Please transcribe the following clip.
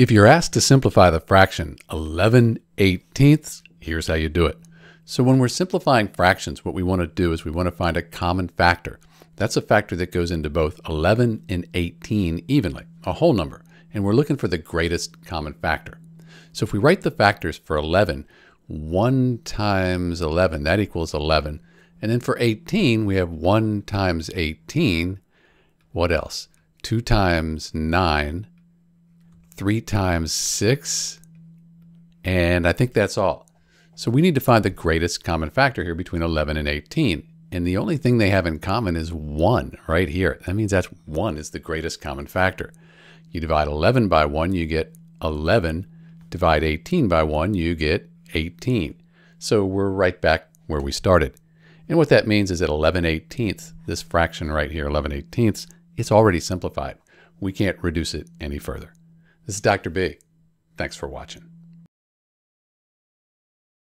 If you're asked to simplify the fraction 11 eighteenths, here's how you do it. So when we're simplifying fractions, what we want to do is we want to find a common factor. That's a factor that goes into both 11 and 18 evenly, a whole number, and we're looking for the greatest common factor. So if we write the factors for 11, 1 times 11, that equals 11. And then for 18, we have 1 times 18. What else? 2 times 9, 3 times 6, and I think that's all. So we need to find the greatest common factor here between 11 and 18. And the only thing they have in common is 1 right here. That means that 1 is the greatest common factor. You divide 11 by 1, you get 11. Divide 18 by 1, you get 18. So we're right back where we started. And what that means is that 11 18ths, this fraction right here, 11 18ths, it's already simplified. We can't reduce it any further. This is Dr. B. Thanks for watching.